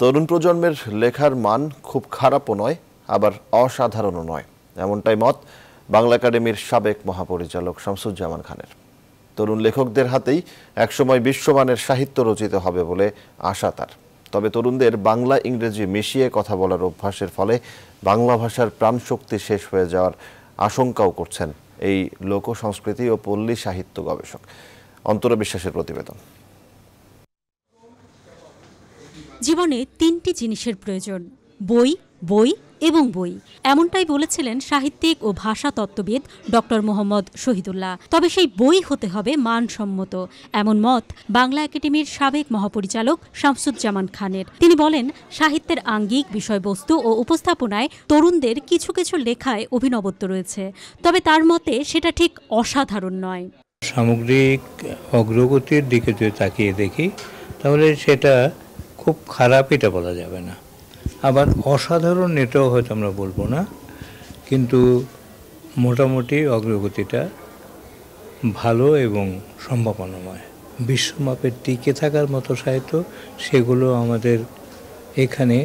তরুণ প্রজন্মের লেখার মান খুব খারাপও নয়, আবার অসাধারণও নয়। এমনটাই মত বাংলা একাডেমির সাবেক মহাপরিচালক শামসুজ্জামান খানের। তরুণ লেখকদের হাতেই একসময় বিশ্বমানের সাহিত্য রচিত হবে বলে আশা তার। তবে তরুণদের বাংলা ইংরেজি মিশিয়ে কথা বলার অভ্যাসের ফলে বাংলা ভাষার প্রাণশক্তি শেষ হয়ে যাওয়ার আশঙ্কাও করছেন এই লোক সংস্কৃতি ও পল্লী সাহিত্য গবেষক। অন্তর বিশ্বাসের প্রতিবেদন। জীবনে তিনটি জিনিসের প্রয়োজন, বই বই এবং বই। এমনটাই বলেছিলেন সাহিত্যিক ও ভাষা তত্ত্ববিদ ডক্টর মোহাম্মদ শহীদুল্লাহ। তবে সেই বই হতে হবে মানসম্মত। এমন মত বাংলা একাডেমির সাবেক মহাপরিচালক শামসুজ্জামান খানের। তিনি বলেন, সাহিত্যের আঙ্গিক বিষয়বস্তু ও উপস্থাপনায় তরুণদের কিছু কিছু লেখায় অভিনবত্ব রয়েছে। তবে তার মতে সেটা ঠিক অসাধারণ নয়। সামগ্রিক অগ্রগতির দিকে যদি তাকিয়ে দেখি, তাহলে সেটা খুব খারাপ এটা বলা যাবে না। আবার অসাধারণ এটাও হয়তো আমরা বলব না, কিন্তু মোটামুটি অগ্রগতিটা ভালো এবং সম্ভাবনাময়। বিশ্বমাপের টিকে থাকার মতো সাহিত্য, সেগুলো আমাদের এখানে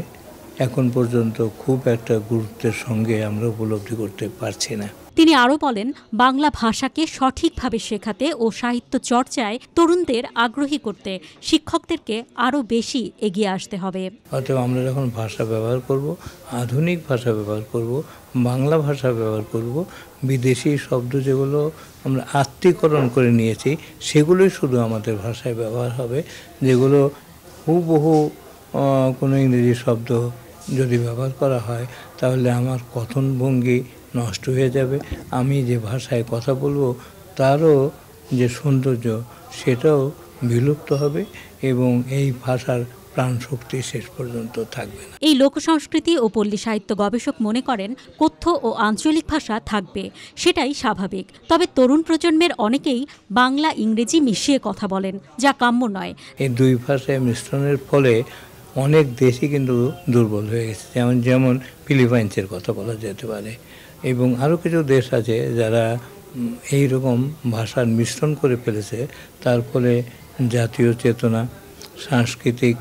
এখন পর্যন্ত খুব একটা গুরুত্বের সঙ্গে আমরা উপলব্ধি করতে পারছি না। তিনি আরও বলেন বাংলা ভাষাকে সঠিকভাবে শেখাতে ও সাহিত্য চর্চায় তরুণদের আগ্রহী করতে শিক্ষকদেরকে আরও বেশি এগিয়ে আসতে হবে। অতএব আমরা যখন ভাষা ব্যবহার করব আধুনিক ভাষা ব্যবহার করব বাংলা ভাষা ব্যবহার করব বিদেশি শব্দ যেগুলো আমরা আত্মীকরণ করে নিয়েছি সেগুলোই শুধু আমাদের ভাষায় ব্যবহার হবে যেগুলো হুবহু কোনো ইংরেজি শব্দ যদি ব্যবহার করা হয় তাহলে আমার কথন ভঙ্গি নষ্ট হয়ে যাবে। আমি যে ভাষায় কথা বলব তারও যে সৌন্দর্য সেটাও বিলুপ্ত হবে এবং এই ভাষার প্রাণশক্তি শেষ পর্যন্ত থাকবে না। এই লোক সংস্কৃতি ও পল্লী সাহিত্য গবেষক মনে করেন কথ্য ও আঞ্চলিক ভাষা থাকবে সেটাই স্বাভাবিক। তবে তরুণ প্রজন্মের অনেকেই বাংলা ইংরেজি মিশিয়ে কথা বলেন যা কাম্য নয়। এই দুই ভাষায় মিশ্রণের ফলে অনেক দেশই কিন্তু দুর্বল হয়ে গেছে। যেমন যেমন ফিলিপাইন্সের কথা বলা যেতে পারে। এবং আরও কিছু দেশ আছে যারা এই রকম ভাষার মিশ্রণ করে ফেলেছে। তার ফলে জাতীয় চেতনা, সাংস্কৃতিক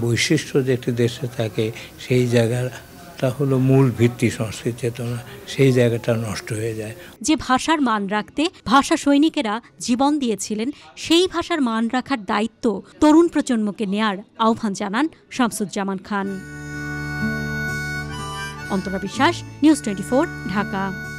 বৈশিষ্ট্য যে একটি দেশে থাকে, সেই জায়গাটা হলো মূল ভিত্তি সংস্কৃত চেতনা। সেই জায়গাটা নষ্ট হয়ে যায়। যে ভাষার মান রাখতে ভাষা সৈনিকেরা জীবন দিয়েছিলেন, সেই ভাষার মান রাখার দায়িত্ব তরুণ প্রজন্মকে নেয়ার আহ্বান জানান শামসুজ্জামান খান। অন্তরা বিশ্বাস, নিউজ টোয়েন্টি ঢাকা।